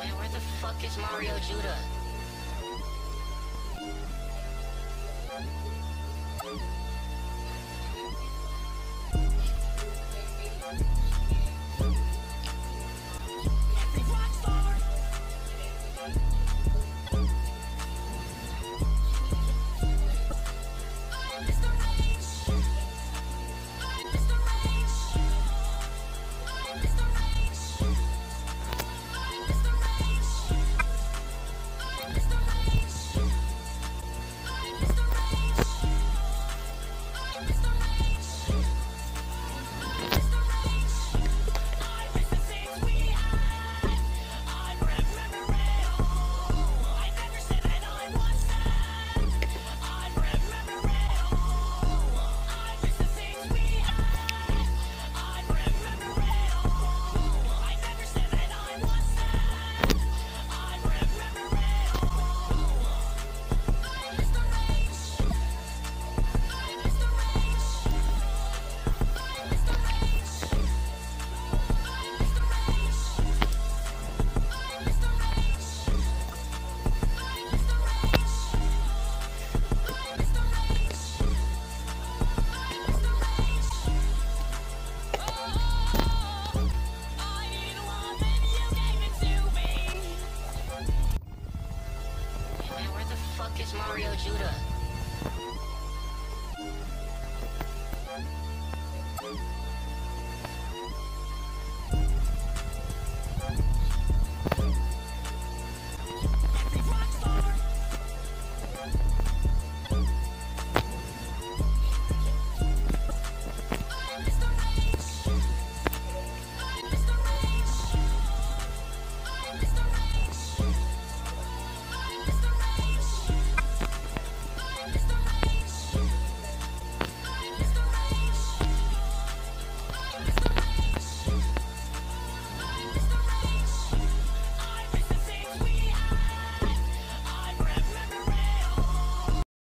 Where the fuck is Mario Judah? Man, where the is Mario Judah?